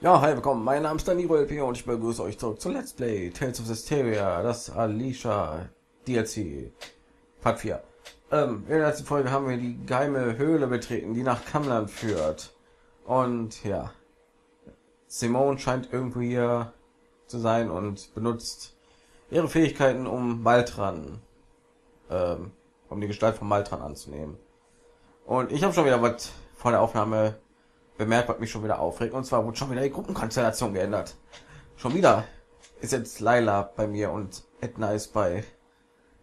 Ja, hi, willkommen. Mein Name ist Danilo LP und ich begrüße euch zurück zu Let's Play Tales of Hysteria, das Alicia DLC Part 4. Ähm, in der letzten Folge haben wir die geheime Höhle betreten, die nach Kamland führt. Und ja, Simone scheint irgendwo hier zu sein und benutzt ihre Fähigkeiten, um Maltran, ähm, um die Gestalt von Maltran anzunehmen. Und ich habe schon wieder was vor der Aufnahme bemerkt, was mich schon wieder aufregt. Und zwar wurde schon wieder die Gruppenkonstellation geändert. Schon wieder ist jetzt Laila bei mir und Edna ist bei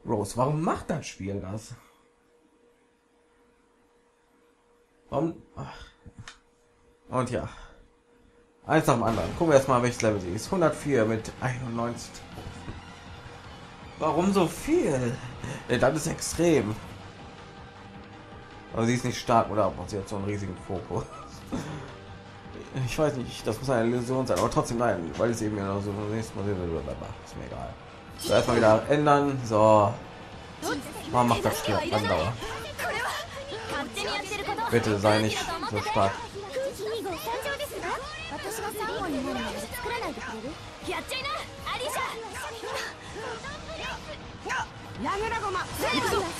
Rose. Warum macht das Spiel das? Warum? Ach. Und ja. Eins nach dem anderen. Gucken wir erstmal, welches Level sie ist. 104 mit 91. Warum so viel? Das ist extrem. Aber sie ist nicht stark oder sie hat so einen riesigen Fokus. Ich weiß nicht, das muss eine Illusion sein, aber trotzdem nein, weil es eben noch so nächstes Mal ist mir egal. So, erstmal wieder ändern. So. Man macht das Spiel andauer. Bitte sei nicht so stark.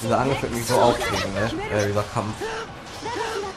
Dieser Angriff wird mich so aufregen, ne? Äh, dieser Kampf.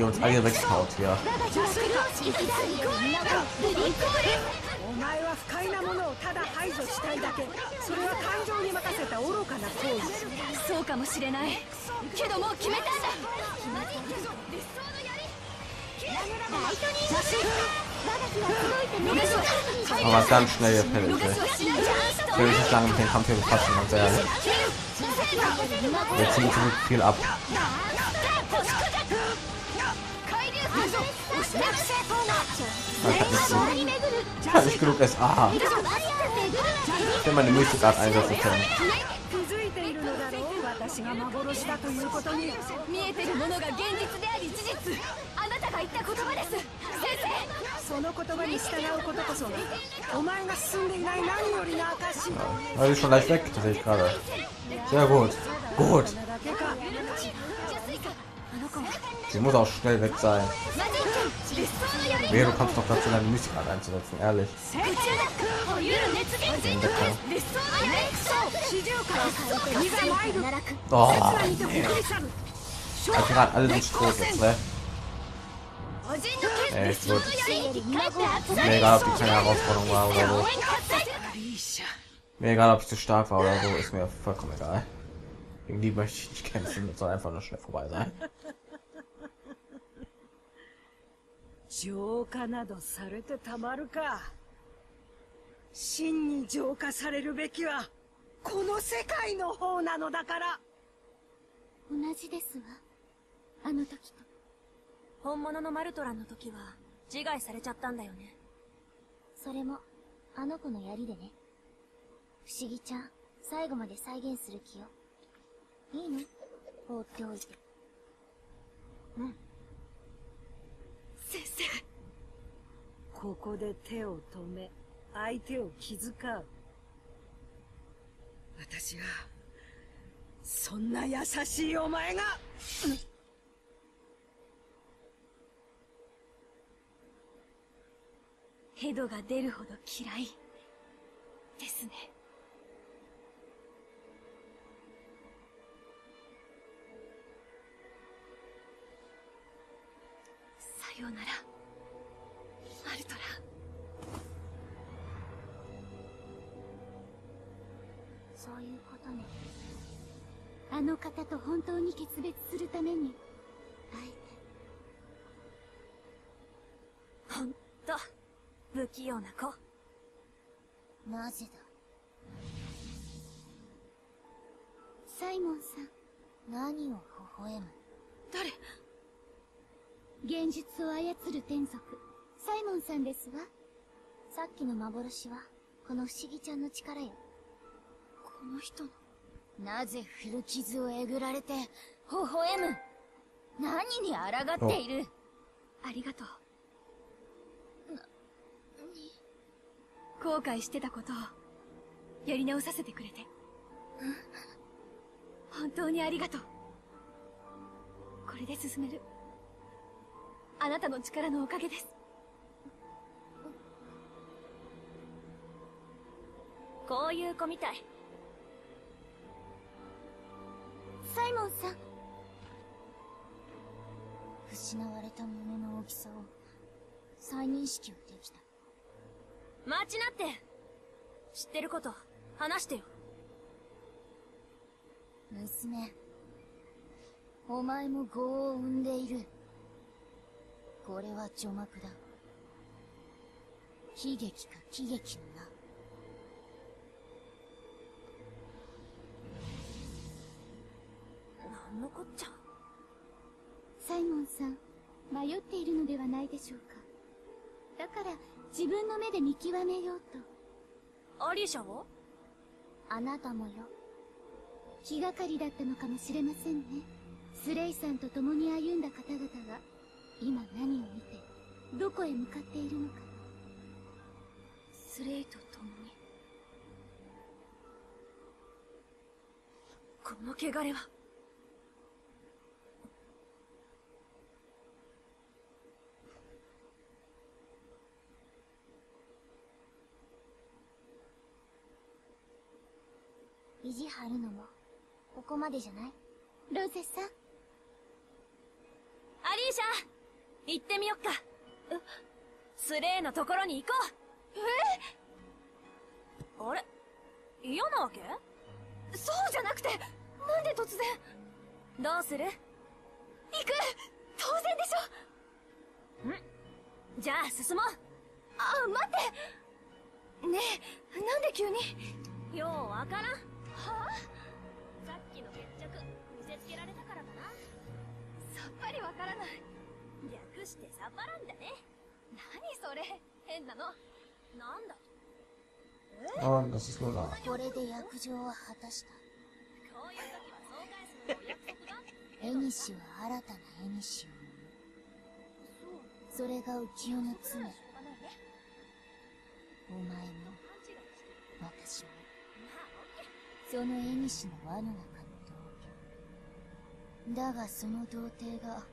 ihr uns alle wegkaut hier. Aber ganz schnell jetzt Penalty. Ich nicht lange mit dem Kampf hier befassen, ganz ehrlich. Wir ziehen viel ab. Ich genug SA. Ich will meine Mystikart einsetzen können. 私が幻だということに見えてるものが現実であり事実あなたが言った言葉です先生その言葉に従うことこそがお前が進んでいない何よりの証 Also schon leicht weg, das sehe ich gerade. Sehr gut. Gut. だけか Sie muss auch schnell weg sein. Wehe, du kommst doch dazu, deine Mystikart einzusetzen, ehrlich. おゆる熱源全力です理想のやり四十からいざ参る Oh, 見て送り去る also gerade alle sind tot jetzt, ne? おじんの剣 Ey, 理 ist 想の gut. やり生き返って熱 Mir egal, ob die keine Herausforderung war oder so. 応援喝采 Mir egal, ob ich zu stark war oder so, ist mir vollkommen egal. Gegen die möchte ich nicht kämpfen, das soll einfach nur schnell vorbei sein. 浄化などされてたまるか。真に浄化されるべきはこの世界の方なのだから。同じですわ。あの時と。本物のマルトランの時は自害されちゃったんだよね。それもあの子の槍でね。不思議ちゃん。最後まで再現する気よ。いいの？放っておいて。うん先生。ここで手を止め相手を気遣う。私がそんな優しいお前が。うん。ヘドが出るほど嫌いですね。ようならマルトラ。そういうことね。あの方と本当に決別するためにあえて。ほんと不器用な子。なぜだ。サイモンさん何を微笑む？誰？現実を操る天族サイモンさんですわさっきの幻はこの不思議ちゃんの力よこの人の？なぜ古傷をえぐられて、微笑む？何に抗っている？ありがとう。な、に後悔してたことを、やり直させてくれて。本当にありがとう。これで進める。あなたの力のおかげです。こういう子みたい。サイモンさん。失われたもの大きさを、再認識はできた。待ちなって知ってること、話してよ。娘。お前も業を生んでいる。これは除幕だ。悲劇か喜劇のな。なんのこっちゃサイモンさん、迷っているのではないでしょうか。だから、自分の目で見極めようと。アリーシャを？あなたもよ。気がかりだったのかもしれませんね。スレイさんと共に歩んだ方々が、今何を見て、どこへ向かっているのか。スレイと共に。この汚れは。意地張るのも、ここまでじゃない？ロゼさん。アリーシャ行ってみよっか。スレイのところに行こう。えあれ？嫌なわけ？そうじゃなくて、なんで突然？どうする？行く！当然でしょ！ん？じゃあ進もう。あ、待って！ねえ、なんで急に？ようわからん。はあ？さっきの決着見せつけられたからかな。さっぱりわからない略してサパランだね。何それ。変なの。なんだ。あ、das ist nur これで約定は果たした。こういう時はそう返すのお約束だ。エニシは新たなエニシを生む。それが浮世の罪お前も私も。その絵にしの輪の中の同居だがその童貞が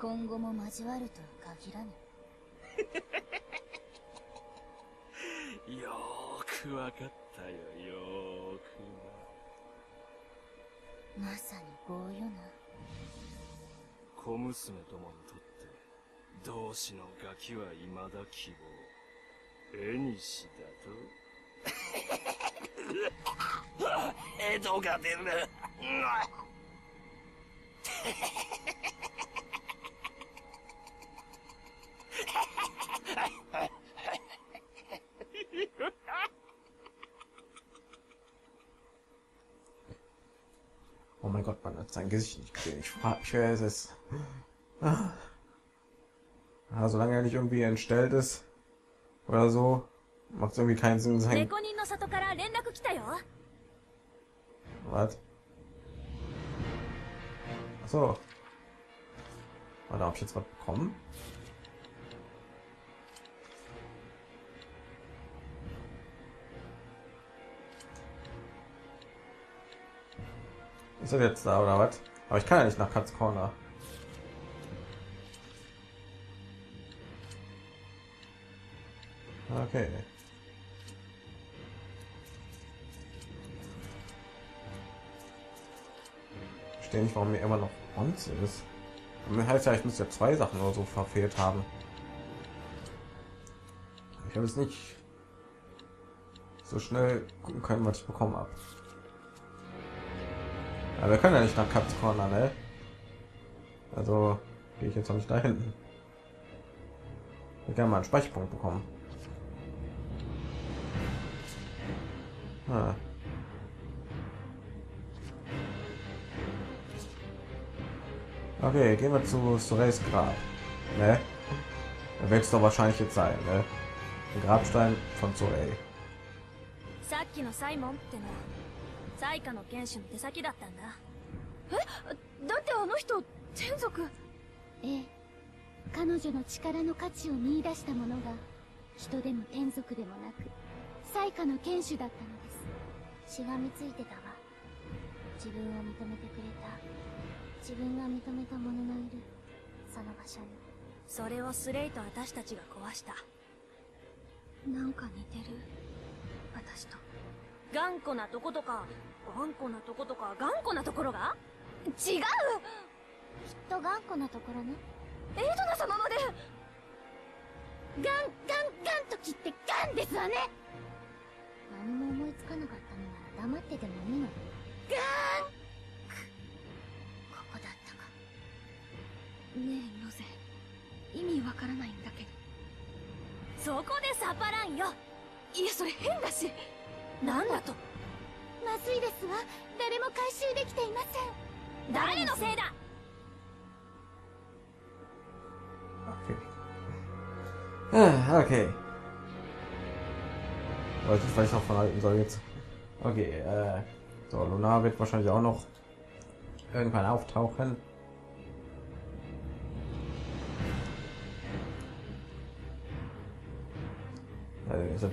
今後も交わるとは限らぬ。よーくわかったよよーく。まさに棒よな。小娘どもにとって同志のガキは未だ希望。絵にしだと？江戸が出る。Oh mein Gott, man hat sein Gesicht nicht gesehen. Ich, höre es. Ah. Ja, solange er nicht irgendwie entstellt ist oder so, macht es irgendwie keinen Sinn sein. Was? So. Warte, ob ich jetzt was bekommen? Ist er jetzt da oder was? Aber ich kann ja nicht nach Katz Corner. Okay. verstehe nicht, warum mir immer noch uns ist. Und heißt ja, ich muss ja zwei Sachen oder so verfehlt haben. Ich habe es nicht so schnell gucken können, was ich bekommen habe. Aber wir können ja nicht nach Cups Corner, ne? Also gehe ich jetzt noch nicht da hinten. Ich gerne mal einen Speicherpunkt bekommen. Ah. Okay, gehen wir zu Soreis Grab. Ne? Da wird es doch wahrscheinlich jetzt sein, ne? Der Grabstein von Sorey. 最下の剣士の手先だったんだ。え？だってあの人天族？ええ。彼女の力の価値を見出した者が人でも天族でもなく最下の剣士だったのです。しがみついてたわ。自分を認めてくれた。自分が認めた者のいるその場所に。それをスレイと私たちが壊した。なんか似てる。私と。頑固なとことか頑固なとことか頑固なところが？違う！きっと頑固なところね。エイドナ様まで！ガンガンガンと切ってガンですわね！何も思いつかなかったのなら黙っててもいいのガーン！ここだったか。ねえロゼ。意味わからないんだけど。そこでサパランよ。いやそれ変だし。なんだと？まずいですわ誰も回収できていません誰のせいだ Okay. Ah, okay. Wollte ich vielleicht noch verhalten soll jetzt. Okay, äh, so, Luna wird wahrscheinlich auch noch irgendwann auftauchen. Also,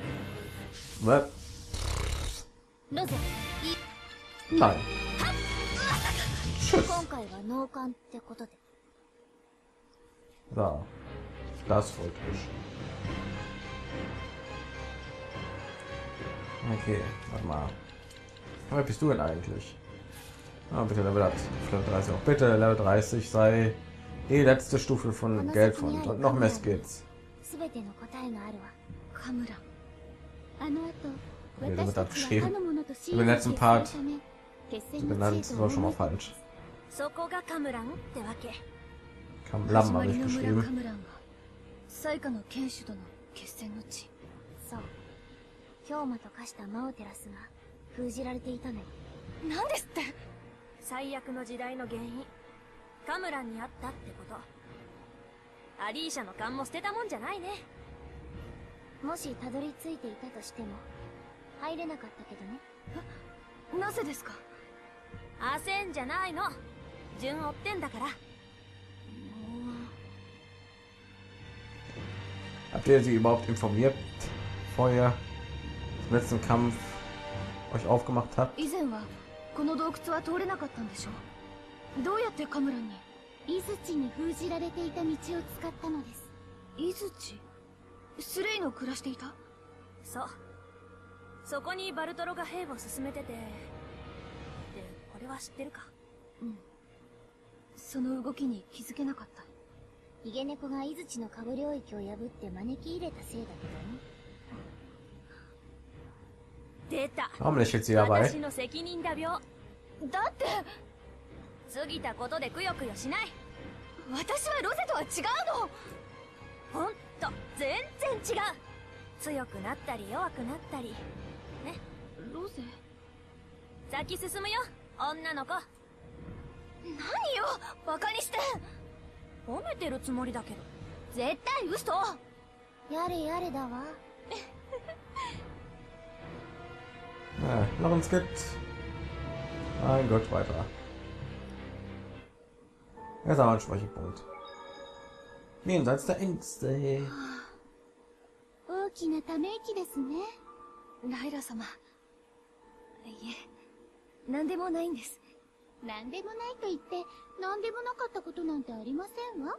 was? ロゼ Nein. 今回は脳幹ってことで So, das freut mich. Okay, warte mal. Wie weit bist du denn eigentlich? Ah, bitte Level 30 auch. Bitte Level 30 sei die letzte Stufe von Geldfund und noch mehr Skills. 全ての答えがあるわカムランあの後 Okay, du 私 wird abgeschrieben. Über den letzten ー Part so の benannt 地 ist schon mal falsch. そこがカムランってわけ Kam 始 Lamm ま habe り ich geschrieben. ムランは最下の剣士との決戦の地そう氷魔と化したマオテラスが封じられていたのよなんですって最悪の時代の原因カムランにあったってことアリーシャの勘も捨てたもんじゃないねもしたどり着いていたとしても入れなかったけどね。なぜですか？焦んじゃないの。順追ってんだから。Habt ihr sie überhaupt informiert, ihr den letzten Kampf euch aufgemacht habt? 以前はこの洞窟は通れなかったんでしょう。どうやってカムランに？イズチに封じられていた道を使ったのです。イズチスレイの暮らしていた？そうそこにバルトロが兵を進めてて。でこれは知ってるか？その動きに気づけなかった。ヒゲ猫がイズチの下部領域を破って招き入れたせいだけどね出た?私の責任だ病だって過ぎたことでくよくよしない。私はロゼとは違うの。ほんと全然違う。強くなったり弱くなったりロゼ先進むよ女の子何よバカにして褒めてるつもりだけど絶対嘘やれやれだわ Ja, noch ein Skit. Mein Gott, weiter. Jetzt haben wir einen Speicherpunkt. Jenseits der Ängste. 大きなため息ですねライラ様いえ何でもないんです。何でもないと言って何でもなかったことなんてありませんわ。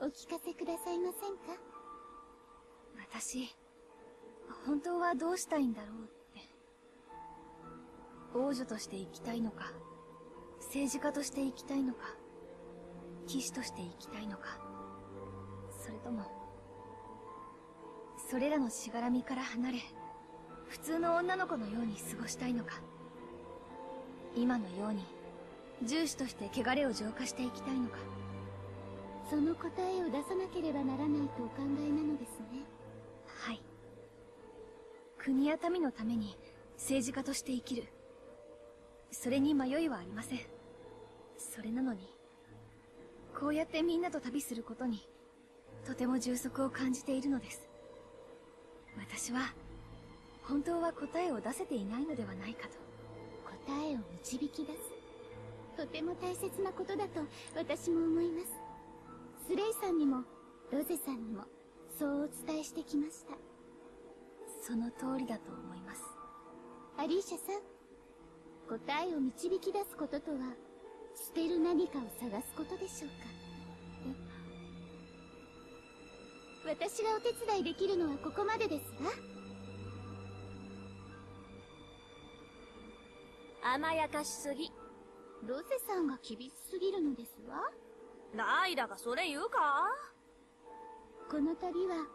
お聞かせくださいませんか？私本当はどうしたいんだろうって。王女として生きたいのか政治家として生きたいのか騎士として生きたいのかそれともそれらのしがらみから離れ普通の女の子のように過ごしたいのか。今のように重視として汚れを浄化していきたいのか。その答えを出さなければならないとお考えなのですね。はい。国や民のために政治家として生きる。それに迷いはありません。それなのにこうやってみんなと旅することにとても充足を感じているのです。私は本当は答えを出せていないのではないかと。答えを導き出す。とても大切なことだと私も思います。スレイさんにもロゼさんにもそうお伝えしてきました。その通りだと思います。アリーシャさん答えを導き出すこととは捨てる何かを探すことでしょうか。私がお手伝いできるのはここまでですわ甘やかしすぎ。ロゼさんが厳しすぎるのですわライダがそれ言うか？この旅は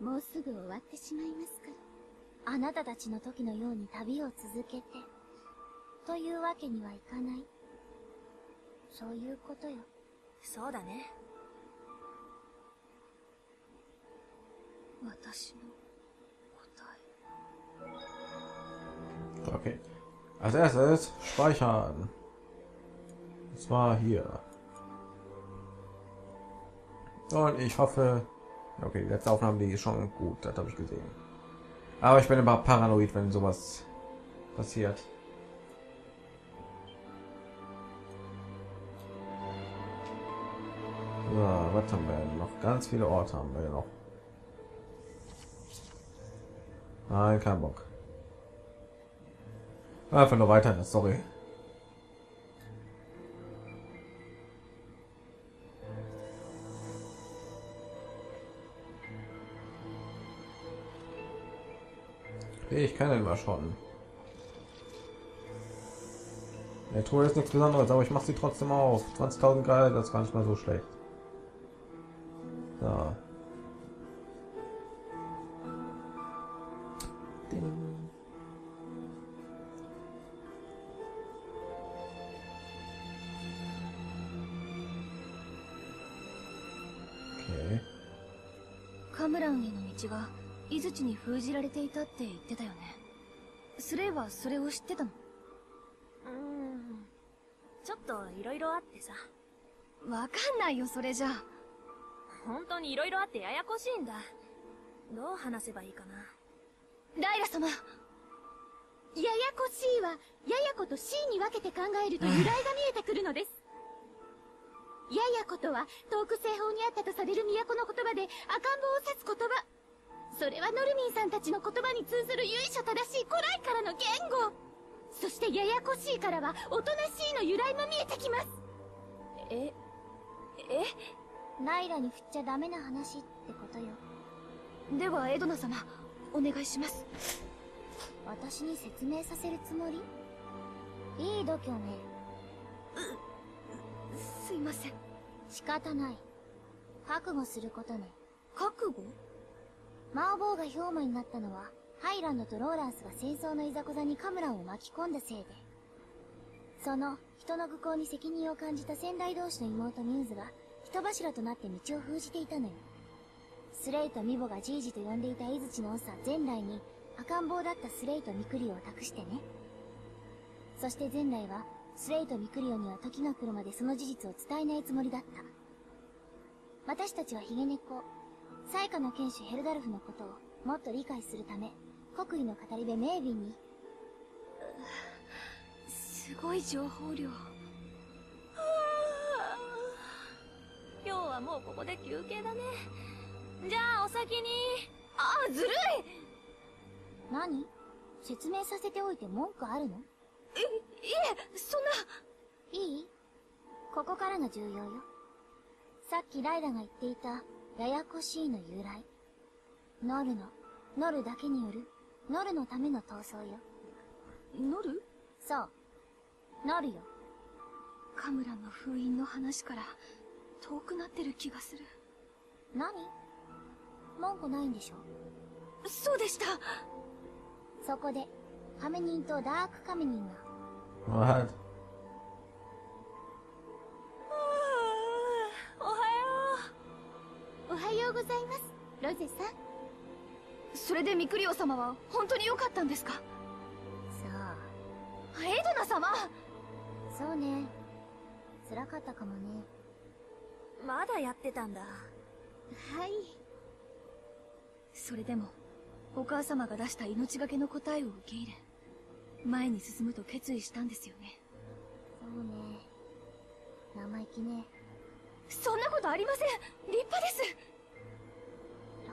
もうすぐ終わってしまいますからあなたたちの時のように旅を続けて、というわけにはいかない。そういうことよ。そうだね。私の答え Okay. Als erstes speichern. Und zwar hier. Und ich hoffe, okay, die letzte Aufnahme, die ist schon gut, das habe ich gesehen. Aber ich bin immer paranoid, wenn sowas passiert. So, was haben wir noch? Ganz viele Orte haben wir noch. Nein, kein Bock. Einfach nur weiter Story. Ich kann den mal schon. Der Truhe ist nichts Besonderes, aber ich mache sie trotzdem auf. 20.000 Grad, das ist gar nicht mal so schlecht. So. 封じられていたって言ってたよねスレイはそれを知ってたの？うーん。ちょっと色々あってさ。わかんないよそれじゃ本当に色々あってややこしいんだ。どう話せばいいかな。ライラ様ややこしいはややこと C に分けて考えると由来が見えてくるのですややことは遠く西方にあったとされる都の言葉で赤ん坊を指す言葉それはノルミンさんたちの言葉に通ずる由緒正しい古来からの言語そしてややこしいからはおとなしいの由来も見えてきますえ、え？ナイラに振っちゃダメな話ってことよ。ではエドナ様お願いします私に説明させるつもり？いい度胸ね。すいません仕方ない。覚悟することね。覚悟？マーボーが氷魔になったのは、ハイランドとローランスが戦争のいざこざにカムランを巻き込んだせいで。その、人の愚行に責任を感じた先代同士の妹ミューズが、人柱となって道を封じていたのよ。スレイとミボがじいじと呼んでいた井槌の長前来に、赤ん坊だったスレイとミクリオを託してね。そして前来は、スレイとミクリオには時が来るまでその事実を伝えないつもりだった。私たちはヒゲ猫、最下の剣士ヘルダルフのことをもっと理解するため、国威の語り部メイビンに、すごい情報量。今日はもうここで休憩だね。じゃあお先に。あずるい。何？説明させておいて文句あるの？いえそんな。いい？ここからが重要よ。さっきライラが言っていた、ややこしいの由来。ノルの、ノルだけによる、ノルのための闘争よ。ノルそう。ノルよ。カムランの封印の話から遠くなってる気がする何？文句ないんでしょ？そうでしたそこで、ハメニンとダークカメニンが、What? はようございますロゼさんそれでミクリオ様は本当に良かったんですか？う。そう。エドナ様？そうね。辛かったかもね。まだやってたんだ。はいそれでもお母様が出した命がけの答えを受け入れ前に進むと決意したんですよねそうね生意気ねそんなことありません立派です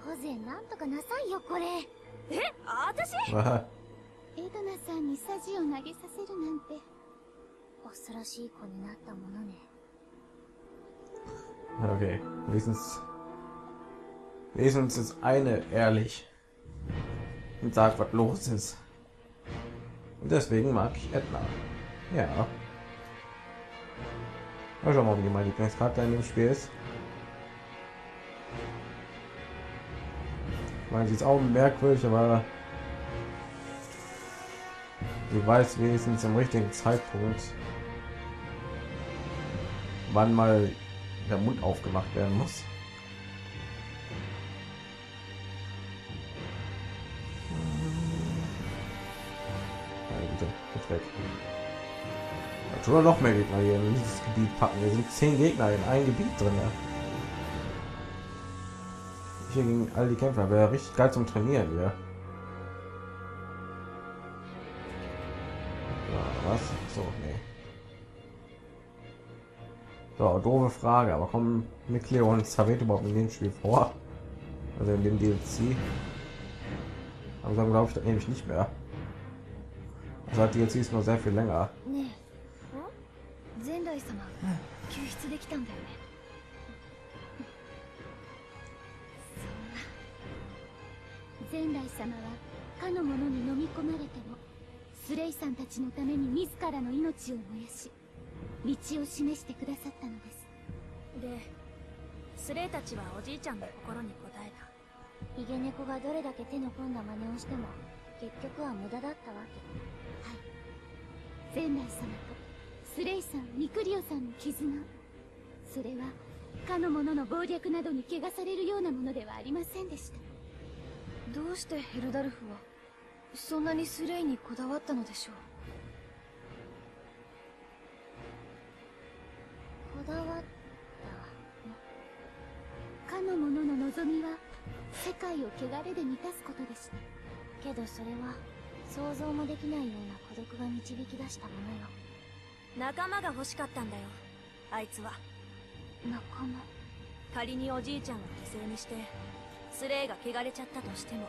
ロゼなんとかなさいよこれえ私エドナさんにサジを投げさせるなんて恐ろしい子になったものね Okay, wenigstens, wenigstens ist eine ehrlich und sagt, was los ist. Und deswegen mag ich Edna. Ja. Mal schauen wir mal, wie meine Lieblingskarte in dem Spiel ist. Meine, sie ist auch merkwürdig, aber sie weiß wenigstens im richtigen Zeitpunkt, wann mal der Mund aufgemacht werden muss. Weg. Noch mehr Gegner hier in dieses Gebiet packen. Wir sind zehn Gegner in ein Gebiet drin. Ja Hier gegen all die Kämpfer wäre richtig geil zum Trainieren hier. Ja, was? So, nee. So, doofe Frage, aber kommen Mikleo und Savet überhaupt in dem Spiel vor? Also in dem DLC? Langsam glaube ich das nämlich nicht mehr. Also hat DLC ist nur sehr viel länger. ねえ前代様救出できたんだよね 前代様はかの者に飲み込まれてもスレイさんたちのために自らの命を燃やし道を示してくださったのです。でスレイたちはおじいちゃんの心に応えた。ヒゲ猫がどれだけ手の込んだ真似をしても結局は無駄だったわけ。はい。前代様とスレイさんミクリオさんの絆。それはかの者の謀略などに汚されるようなものではありませんでしたどうしてヘルダルフはそんなにスレイにこだわったのでしょう？こだわったのかの者の望みは世界を汚れで満たすことでした。けどそれは想像もできないような孤独が導き出したものよ。仲間が欲しかったんだよあいつは。仲間？仮におじいちゃんを犠牲にしてスレイが汚れちゃったとしても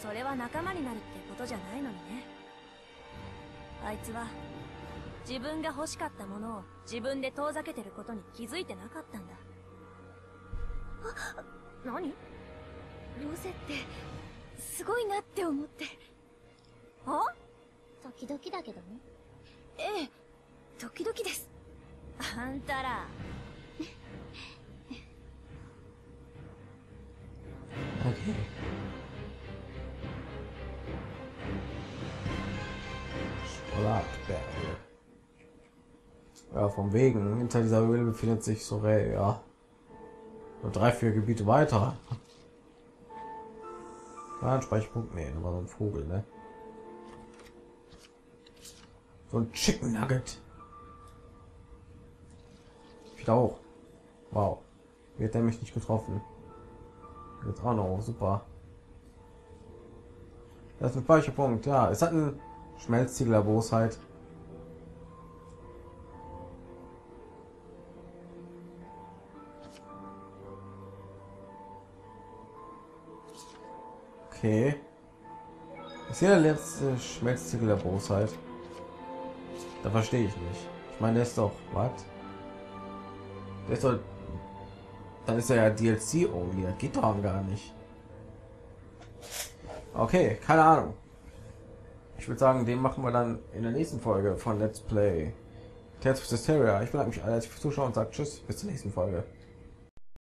それは仲間になるってことじゃないのにね。あいつは自分が欲しかったものを自分で遠ざけてることに気づいてなかったんだ。何？ロゼってすごいなって思って。あ？時々だけどね。ええ時々です。あんたら Okay. Ja, vom Wegen. Hinter dieser Höhle befindet sich Sorel, ja. Nur drei, vier Gebiete weiter. Ja, ein Speicherpunkt, nee, war so ein Vogel, ne? So ein Chicken Nugget. Wieder auch. Wow. Wird er mich nicht getroffen. Jetzt auch noch, super. Das ist ein Speicherpunkt, ja. Es hat einen Schmelztiegel der Bosheit. Okay. Ist hier der letzte Schmelztiegel der Bosheit? Da verstehe ich nicht. Ich meine, der ist doch, was? Der ist doch dann ist er ja DLC only. Das geht doch gar nicht. Okay, keine Ahnung. Ich würde sagen, den machen wir dann in der nächsten Folge von Let's Play Tales of Hysteria. Ich bedanke mich alle Zuschauen und sage Tschüss, bis zur nächsten Folge.